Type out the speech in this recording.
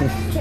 Yeah.